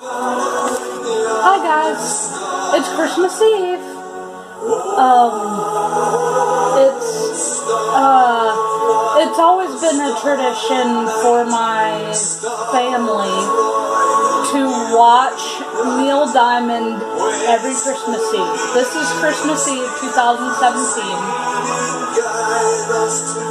Hi guys, it's Christmas Eve. Um, it's uh, it's always been a tradition for my family to watch Neil Diamond every Christmas Eve. This is Christmas Eve 2017.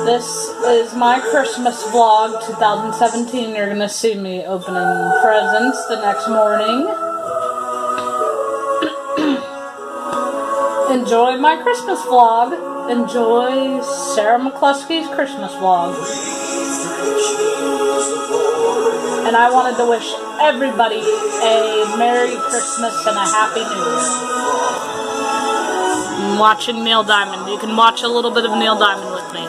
This is my Christmas vlog 2017. You're going to see me opening presents the next morning. Enjoy my Christmas vlog. Enjoy Sarah McCluskey's Christmas vlog and I wanted to wish everybody a Merry Christmas and a Happy New Year. I'm watching Neil Diamond. You can watch a little bit of Neil Diamond with me.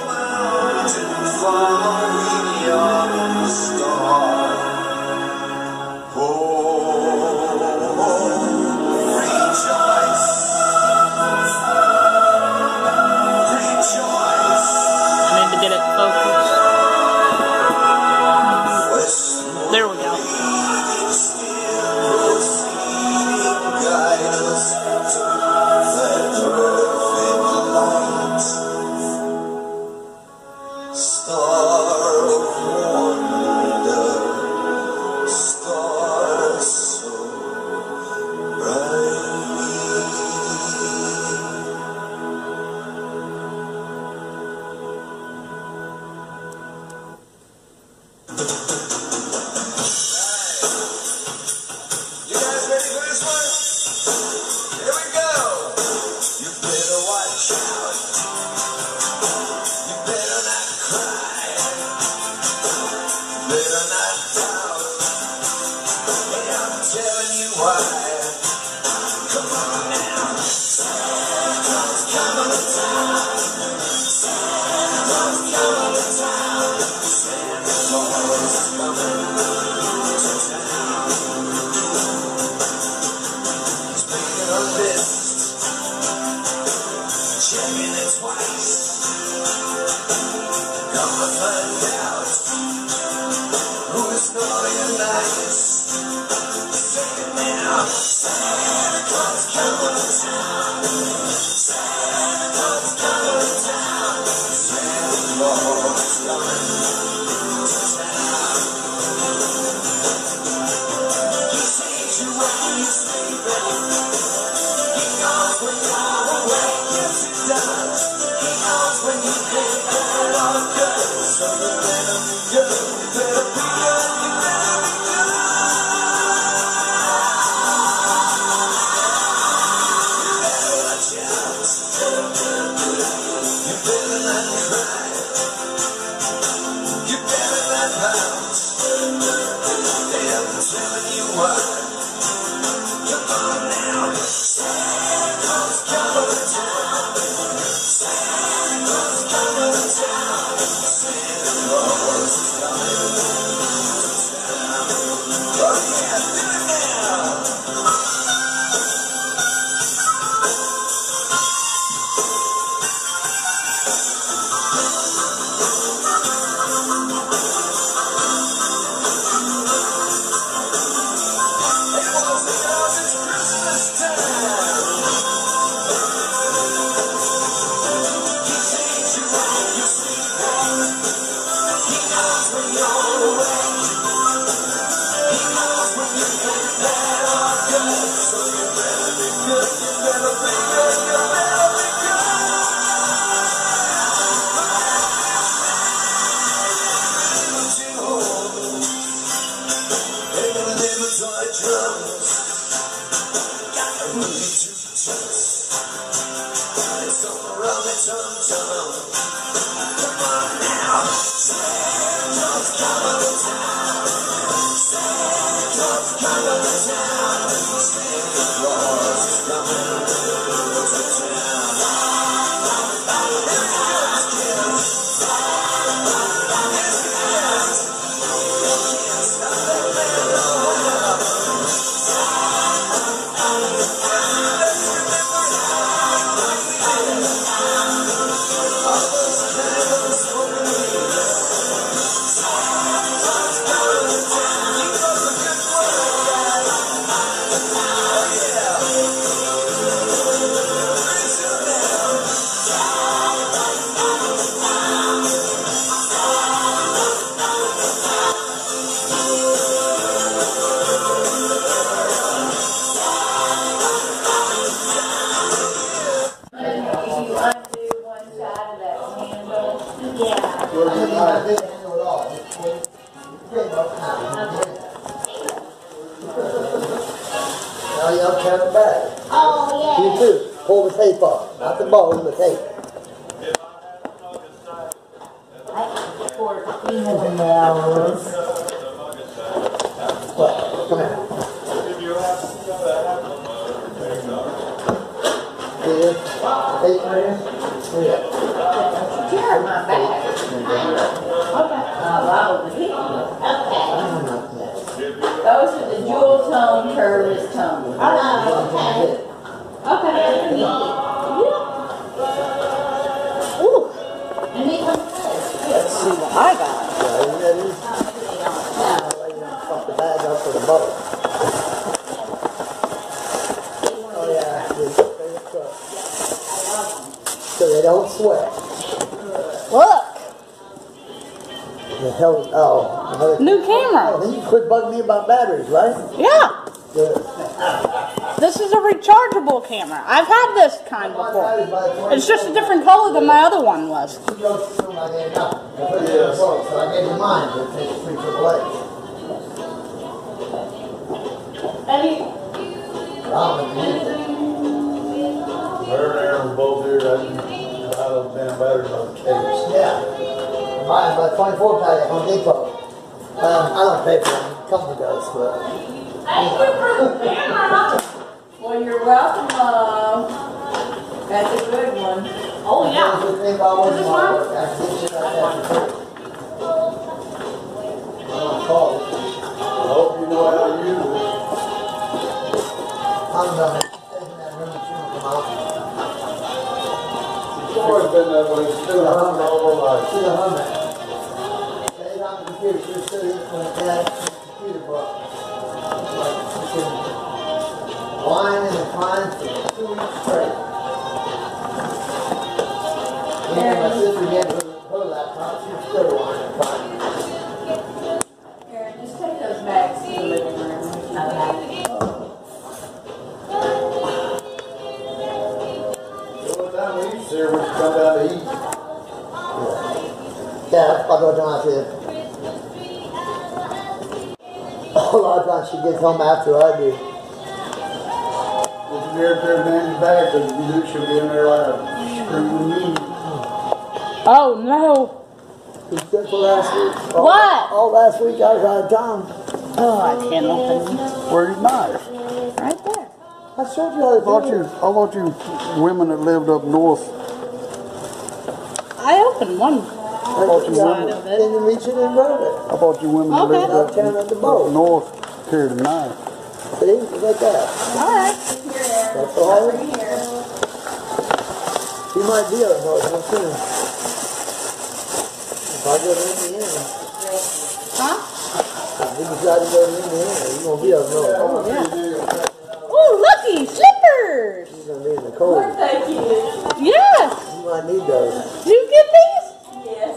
Bone, the tape. Fourteen hours. What? Come here. This? Tape right here? You're my back. Okay. Those are the jewel tone, curved tone. Okay. Okay. I got. Yeah, you ready? Now, lay down, Pop the bag up for the boat. Oh, yeah. just stay up front. So they don't sweat. Look, The hell, oh. another- new Oh, camera. then you quit bugging me about batteries, right? Yeah, Good. This is a rechargeable camera. I've had this kind before. It's just a different color than my other one was. She goes to my name now. I put it in the boat, so I gave you mine, but it takes three triple A. Robin, Her and Aaron were both here, I didn't, I don't damn batteries on the case. yeah. Um, I don't pay for them, company does, but. Well, you're welcome, Mom. That's a good one. Oh That's the thing about working hard work, I can get shit like that for free. I'm gonna call it. I hope you know how to use it. I'm done. Taking that room, she will come out. It's always been that way, it's been a hundred all my life. She's a hermit. Stayed on the computer, she was sitting when the dad the computer book. Like, she can and crying for two weeks straight. Even my sister gave her, her laptop, she was still whining and crying. Here, just take those bags to the living room. The only time we used to see her was to come down to eat. Yeah, I'll go down to A lot of times she gets home after I do. If you ever turn Nanny's back, then you knew she'd be in there like a screaming mean. Oh no. She sick for last week. All- What? All last week I was out of town. Oh, I can't open these. Where's your knife? Right there. I showed you how to I thought do you, it. I thought you women that lived up north, I opened one. I thought you women, of it. Then you reach it and grab it. I thought you women that Okay. lived up, Downtown at the up boat. north carried a knife. See, it's like that. All right. That's all. She might be out north, I'm soon. If I go to Indiana, Huh? if we decide to go to Indiana, you're gonna be up north. Oh yeah. Oh, looky slippers. You're gonna be in the cold. Thank you. Yes. You might need those. Did you get these? Yes.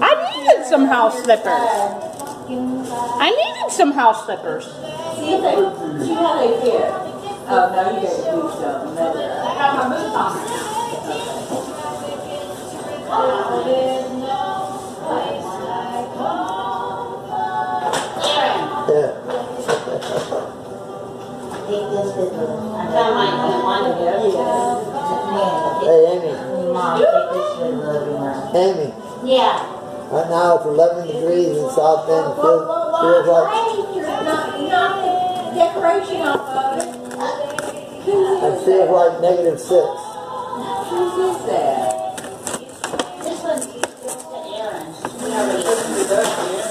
I needed some house slippers. I needed some house slippers. See if they, see how they fit. Oh, no, you your boots on. That's. I got my boots on. Yeah. Take this with me. I found in one of. Hey, Amy. Mom, take this with the. Amy. Yeah. Right now it's 11 degrees in South Bend. It feels, feels like Right, you're not, you're not the decoration on it. it feels like negative six. Whose is that? This one's to Aaron. We already.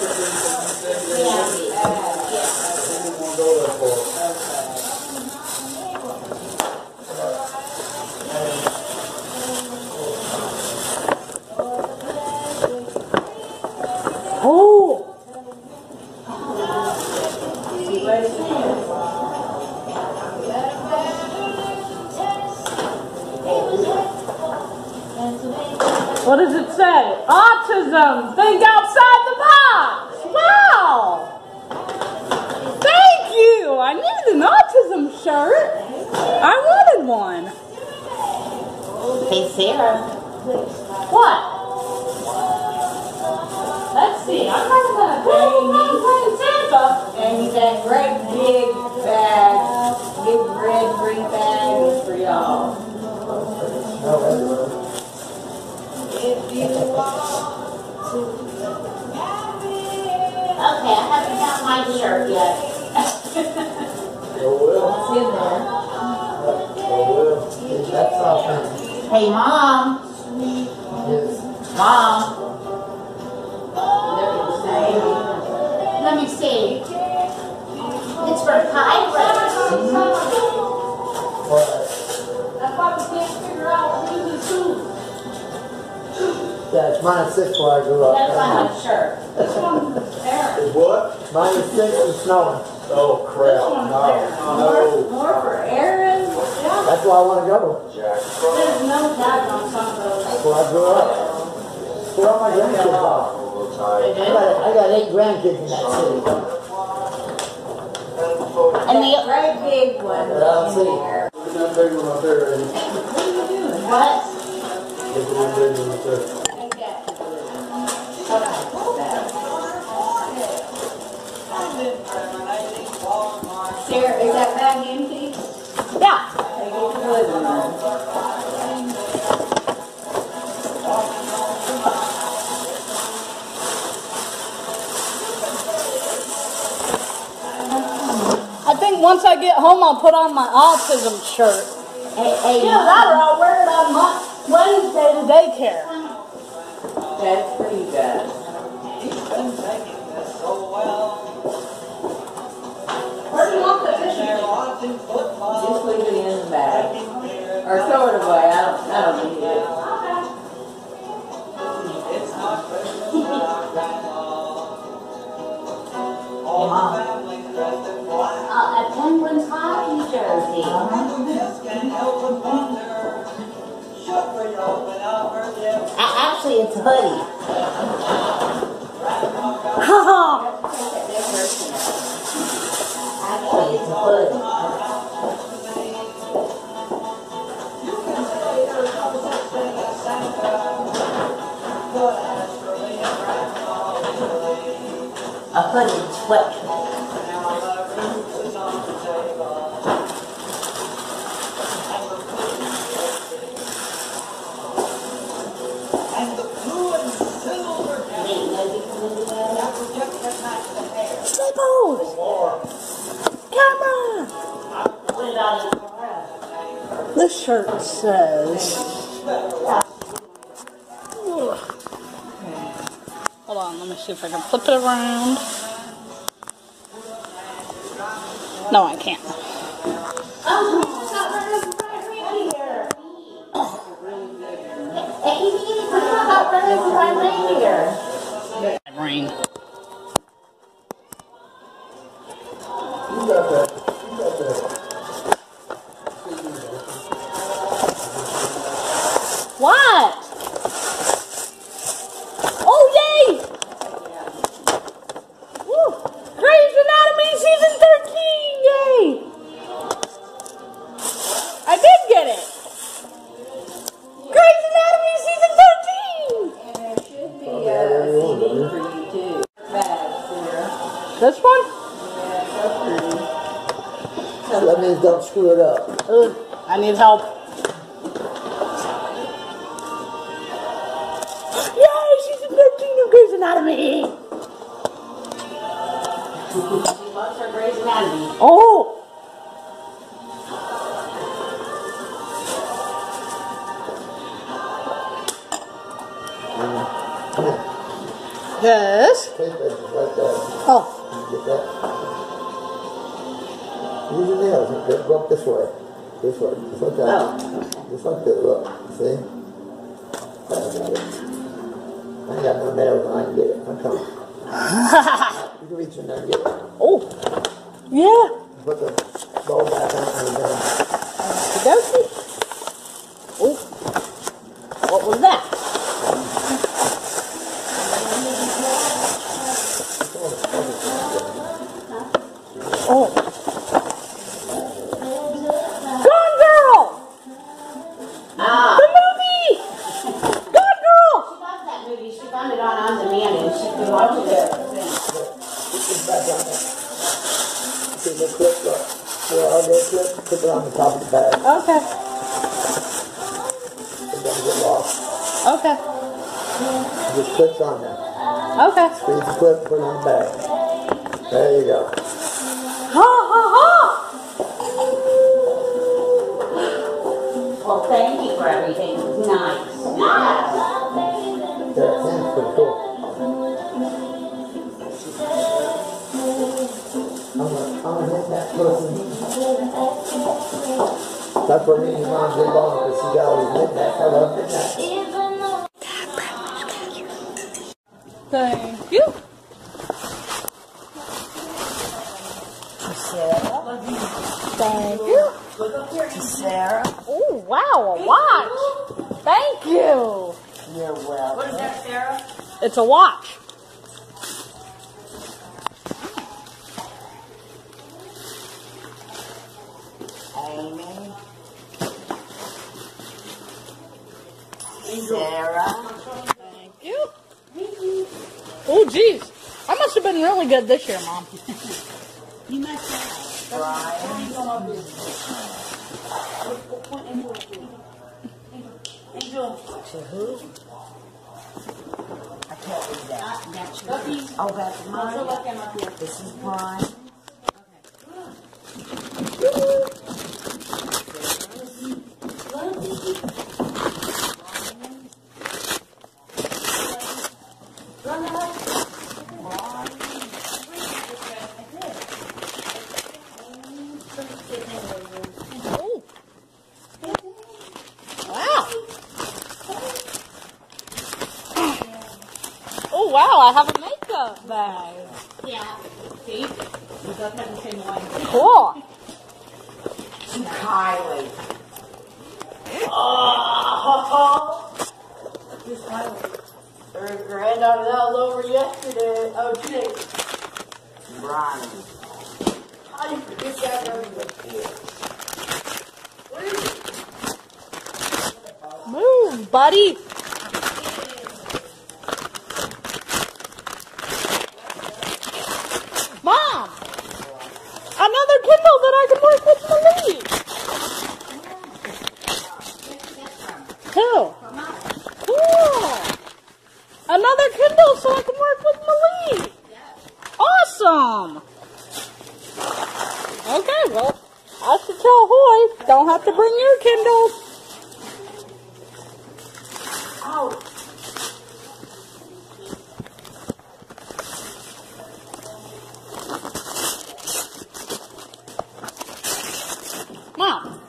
What does it say? Autism. Think outside the box. Wow. Thank you. I needed an autism shirt. I wanted one. Hey, Sarah. What? Let's see. I'm not gonna pay me Santa. And he's that great big bag, big red green bag for y'all. Okay, I haven't got my yet. In there. That's. Hey, mom, mom. Let me see. It's for pirates. Yeah, it's minus six where I grew up. That's on my shirt. This one there. Is what? Minus six and snowing. Oh, crap, no, More for Aaron. That's why I want to go. Jack. There's no tag on some of those. That's where I grew up. Where all my grandkids are. I got, I got eight grandkids in that city. And the great big one. But I don't see. there. Look at that big one up there, Eddie. What? Look at that big one up there. That bag empty? Yeah. Take it to the living room. I think once I get home, I'll put on my autism shirt. Hey, hey, Yeah, that or I'll wear it on my Wednesday to daycare. That's for you Just leave it in the bag. Or throw it away. I don't, I don't need it. Uh, a Penguins hockey jersey. A- Actually, it's a hoodie. Haha. Actually, it's a hoodie. A hooded sweatshirt. Ain't nobody coming to that. Staples. Camera. What about it? This shirt says. See if I can flip it around. No, I can't. Oh, This one? Yeah, so pretty. That means don't screw it up. Ugh, I need help. This way. This way. Just like that. Oh, Just like that. Look. See? I got it. I got no nails. I can get it. I'm coming. You can reach in there and get it. oh. Yeah. Put the bowl back on and then Okey-dokey. Oh. What was that? Oh. Gone Girl! ah. The movie! Gone Girl! She loves that movie. She found it on on demand and she Watch it. It's back on there. See the clip, look. Where I go clip, put it on the top of the bag. Okay. It doesn't get lost. Okay. It just clips on there. Okay. Squeeze the clip, put it on the bag. There you go. Ha ha ha! Well, thank you for everything. Nice. Nice. Yeah, that's pretty cool. I'm gonna, I'm gonna hit that person. That's what me and mom did on because she got all these knickknacks. I love knickknacks. Thank you. Thank you. Sarah, Oh wow, a watch. Thank you. you're welcome. What is that, Sarah? It's a watch. Amy. Sarah. Thank you. Oh geez, I must have been really good this year, Mom. You must have. Brian. Angel. To who? I can't read that. That's your Oh, that's mine. Look him up here. This is Brian. Oh. Wow. Oh wow, I have a makeup bag. Yeah. See? We both have the same one. Cool. To Kylie. Who's Kylie? Her granddaughter that was over yesterday. Oh, today. Brian. How do you forget that? What is it? Move, buddy. Mom, another Kindle that I can work with Malie. Two. Cool. Another Kindle so I can work with Malie. Awesome. Okay, well, I should tell Hoy, don't have to bring your Kindles. Oh. Mom.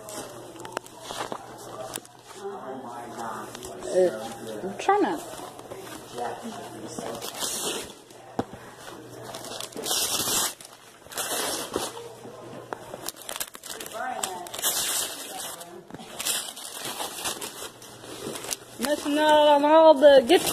Oh my God. Uh, I'm trying to. Missing out on all the gift opening. Well, we go to the Oh, the pants, okay. And the makeup bag.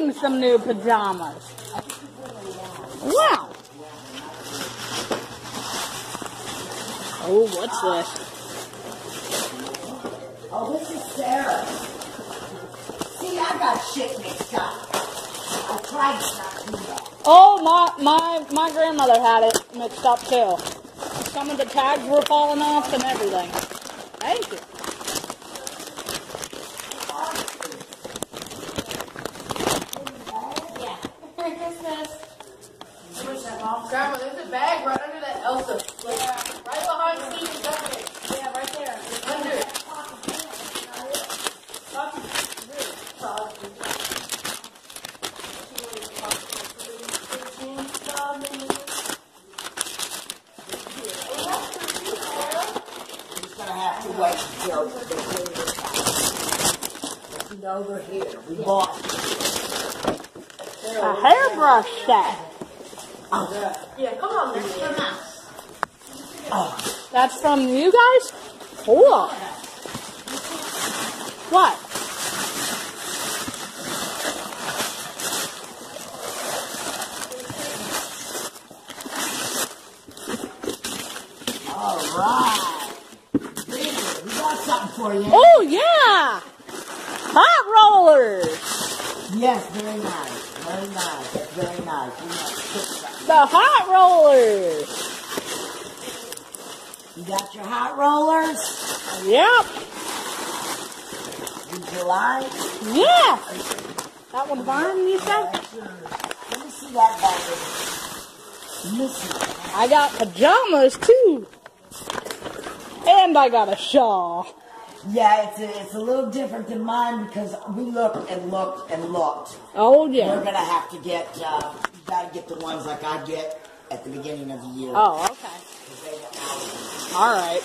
needing some new pajamas. Wow. Oh, what's this? Oh, this is Sarah. See, I got shit mixed up. I tried to not do that. Oh, my, my, my grandmother had it mixed up too. Some of the tags were falling off and everything. Thank you. Yeah. Merry Christmas. Grandma, there's a bag right under that Elsa. Yeah. Right behind Steve's bucket. Yeah, right there. Under it. He's gonna have to wait until the cleaner comes. Looking over here, we bought A hairbrush set. Oh, yeah, come on, man. Come on. Oh. That's from you guys? Cool. What? All right. We got something for you. Oh, yeah! Hot rollers! Yes, very nice. Very nice. Very nice. The hot rollers! You got your hot rollers? Yep, you like? yeah! That one fine, you say? Let me see that bag. Let me see. I got pajamas too. And I got a shawl. Yeah, it's a, it's a little different than mine because we looked and looked and looked. Oh, yeah. We're gonna have to get, uh, you gotta get the ones like I get at the beginning of the year. Oh, okay. 'Cause they were out. All right.